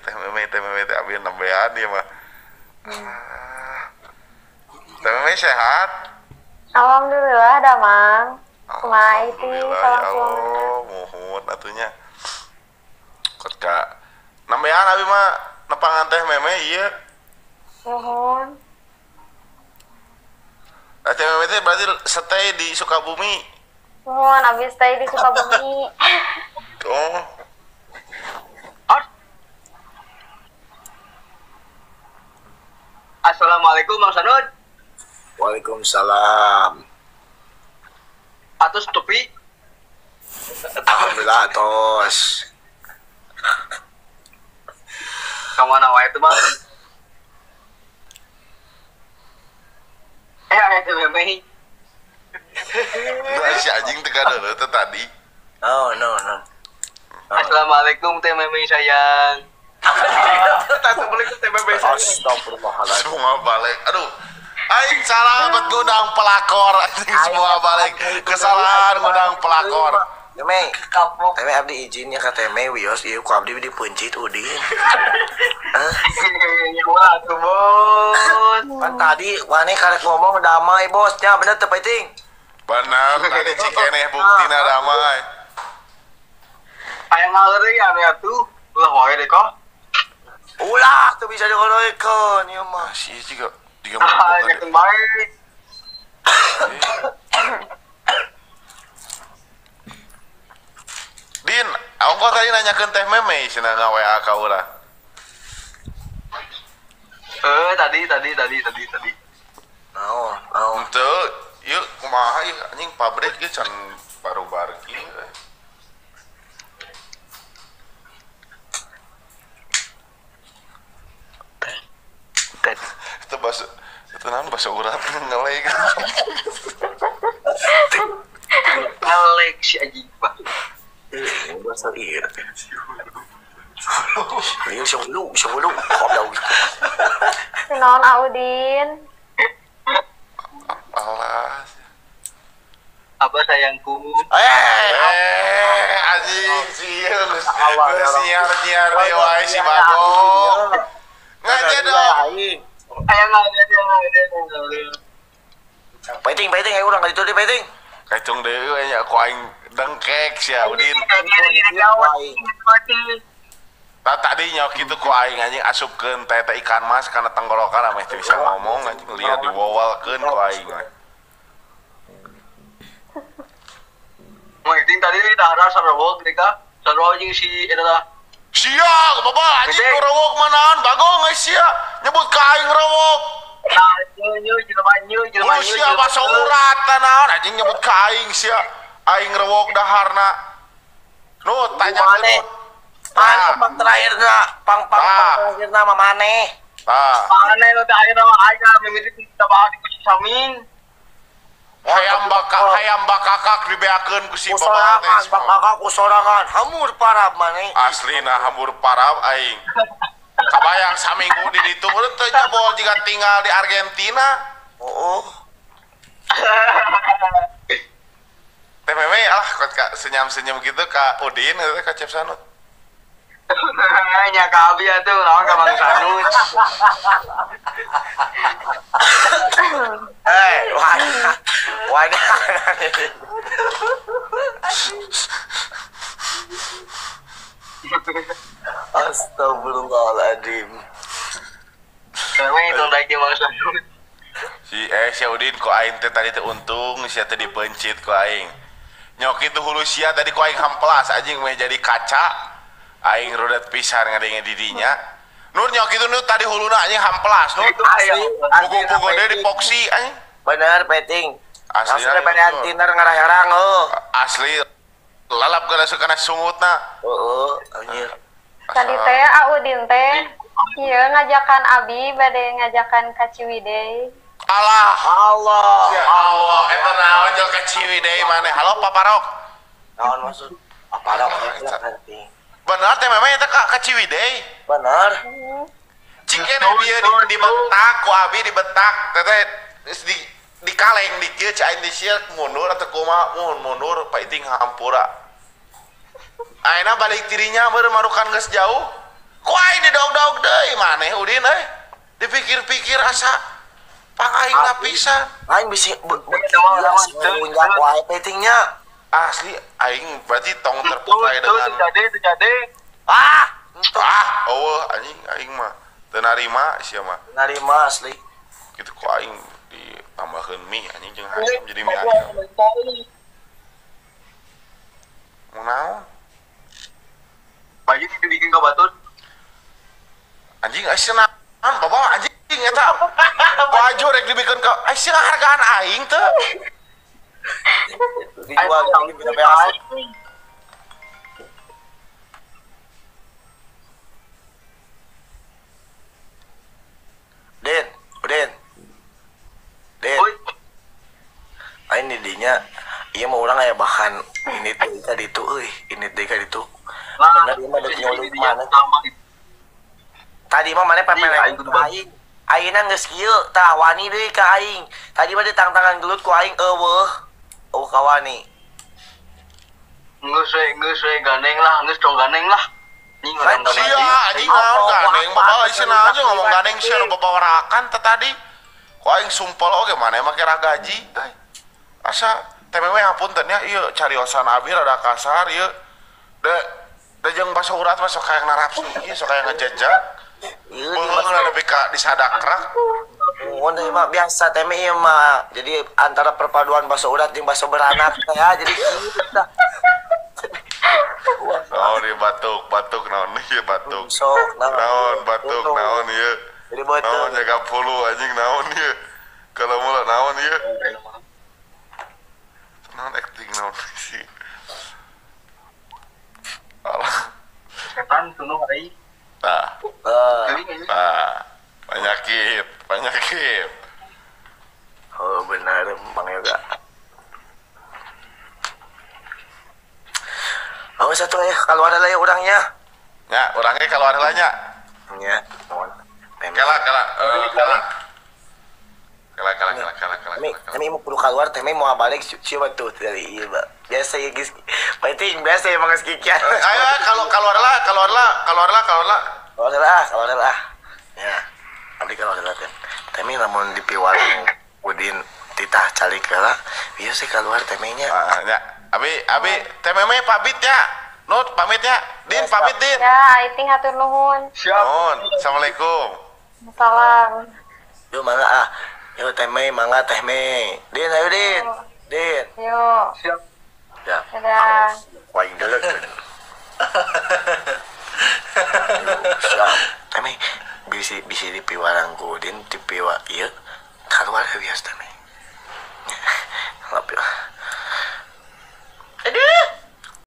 teh meme teh meme teh abi nembean dia mah Ah. teh meme sehat Alhamdulillah damang. Alhamdulillah, ya Allah muhun atunya kot ka nembean abi mah nepangan teh meme iya Nuhun. Nah, teh meme teh berarti stay di Sukabumi Nuhun abis stay di Sukabumi. oh Assalamualaikum Bang Sanud. Waalaikumsalam. Atus topi. Alhamdulillah tos. Ke mana wae itu bang? Eh, eh, itu memang. Nah, si anjing kada teh tadi No, no, no. Assalamualaikum teh memang sayang. Assalamualaikum teh memang sayang. Astagfirullahaladzim. semua balik aduh Aing salah buat ngundang pelakor Aing semua balik kesalahan ngundang pelakor Teme, Teme abdi izin ya ka Teme wios ieu ku abdi dipencit udin. Hah? Bos. Kan tadi wani karek ngomong damai bosnya bener teu penting. benar tadi cikeneh buktina damai Kayak ngaluri ya ya tuh. Ulah wae deh kok. Ulah tuh bisa digoroikeun ieu mah. masih juga juga Ah, mau nyakin baik. Din aku tadi nanyakan teh meme cenah ngawa ka urang Eh, tadi, tadi, tadi, tadi, tadi. Naon, naon. Teu, yuk kumaha ieu anjing pabrik ge can baru-baru kieu. Tadi Itu bahasa itu naon bahasa urat ngelek. Alex si anjing bang. eh bahasa ieu. Ieu sing lu, sing lu. Kodau. Nuhun Audin. Alas. Apa sayangku? Eh, anjing. Allah, ya nyiar-nyiar deui wae si Bagong. Yang Penting, penting, ayo urang itu di penting. Kacung deui we nya ku aing dengkek sia Udin. Tah tadi nyok itu ku aing anjing asupkeun teh teh ikan mas kana tenggorokan ameh teu bisa ngomong anjing lihat diwawalkeun ku aing. Mungkin tadi dahara sarwog mereka sarwog jeung si eta lah. Sia, baba anjing rewok manaan Bagong geus sia nyebut ka aing rewok. Nah, bahasa urat naon anjing nyebut ka aing sia aing rewok daharna. Nu tanya Mane. Mana pang terakhirna, pang pang pang terakhirna mah maneh. Tah, Mana lo teh ayeuna mah aing mimiti kita bawa di samin. hayam baka hayam bakakak dibeakeun ku si Kusorangan, teh. bang kakak kusorangan. Hamur parah maneh. Aslina hambur parab aing. Kabayang saminggu di urut teh jabol jika tinggal di Argentina. Oh, Teh meme ah kot ka senyum-senyum gitu ka Udin eta ka Cep Sanut. Nya ka abi atuh lawan ka Bang Sanut. eh, wadah, wadah. Astagfirullahaladzim. Memang itu lagi Sanut. Si eh si Udin ku aing teh tadi teh untung sia teh dipencit ku aing. Nyok itu hulu sia tadi ku aing hamplas anjing meh jadi kaca. Aing rodat pisan ngadenge didinya. Nur nyok itu nu tadi huluna anjing hamplas nur. Pukul-pukul deui di poksi anjing. Bener, peting. Asli, daripada betul. antinar ngarang-ngarang, oh. Asli lalap gara sungutna. Oh, oh, anjir. Tadi teh Audin teh. Iya ngajakan Abi bade ngajakan ka Ciwidey. Allah. Allah. Ya Allah, eta naon jeung ka Ciwidey maneh. Halo Paparok. Naon maksud? Apa dong? Anting. Bener teh memang eta ka Ciwidey. Bener. Ciken dia di, dibentak ku abi dibentak teteh di di kaleng di kieu cai di mundur atau kumaha mun mundur paiting hampura. Ayeuna balik tirinya beureum marukan geus jauh. ku aing didog-dog deui maneh udin euy dipikir-pikir asa pang aing lapisan Aing bisa Sama- iya, wae pentingnya. asli aing berarti tong Tuh, terpakai tuh, dengan terjadi, terjadi. Ah, ah oh anjing aing mah teu narima sia mah narima asli. gitu ku aing ditambahkeun mie anjing jeung hasem jadi mie ayam mau naon Baju dibikin ke batut. anjing asa naon bawa anjing eta baju rek dibikin ke asa hargaan aing teu Dijual lagi bisa beas. Den, Den. Den. Oi, Aing di dinya iya mau orang aya bahan ini tuh tadi itu euy, ini teh ka ditu. Bener ieu mah deuk nyolong mana. Tadi mah mana Iya, aing pepelek kudu ku aing. Ayeuna geus kieu tah wani deui ka aing. Tadi mah ditang-tangan gelut ku aing eueuh. Eueuh ka wani. Nges we, nges we, gandeng lah, nges dong gandeng lah. Ini Kan ngomong sia gandeng. anjing naon gandeng bawa isina aja ngomong gandeng sia nu babawarakan teh tadi ku aing sumpel oge mana make ra gaji asa TMW hapunten ya ieu cariosan abi rada kasar ieu de de jeung basa urat mah sok kayak narapsu ieu sok kayak ngejejak. Ieu Beuleuh nepi ka disadakrak. Mohon deh mah biasa teme ieu mah. Jadi antara perpaduan bahasa urat jeung bahasa beranak ya. Jadi kieu tah. naon ieu batuk batuk naon ieu batuk. Sok naon. Batuk naon ieu Jadi naon jaga pulu anjing naon ieu kalau mula naon ieu naon acting naon sih alah Tunuh hari. nah Eh, Geuning ini. nah penyakit penyakit oh benar Bang Yoga. Oh satu ya, kalau ada ya orangnya. ya orangnya kalau ada lahnya Ya, mohon. Teme. kala kala teme mau perlu keluar, teme mau balik coba tuh dari iya, Mbak. Biasa ya guys. Penting biasa ya Bang Skikian. Eh, ayo kalau kalau ada lah kalau ada lah kalau ada lah kalau ada lah Kalau ada lah, kalau ada lah. Ya, abdi kalau ada lah kan. Teme lamun di piwali Udin titah calik lah. Biasa keluar temenya. Ah, ya abi abi tememe pamit ya Nut pamit ya Din pamit Din Ya, Aiting hatur nuhun. Siap. Assalamualaikum Salam. Yo mangga ah. Yo teme mangga teh me. Din ayo Din. Din. Yuk, Siap. Ya. dadah. Waing dulu. Siap. Teme bisa bisa di piwarang ku Din di piwa ieu keluar biasa.